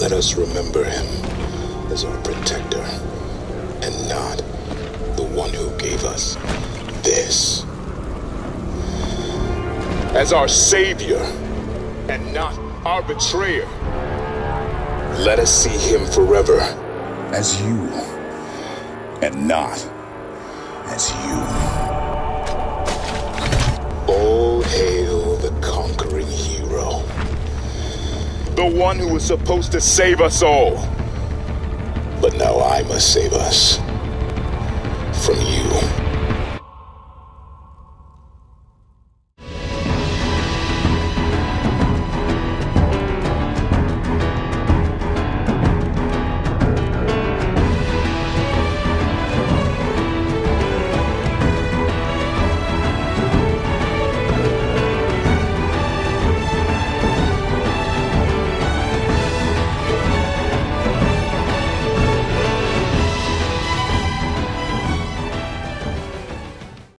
Let us remember him as our protector, and not the one who gave us this. As our savior, and not our betrayer. Let us see him forever As you, and not as you. The one who was supposed to save us all. But now I must save us. From you.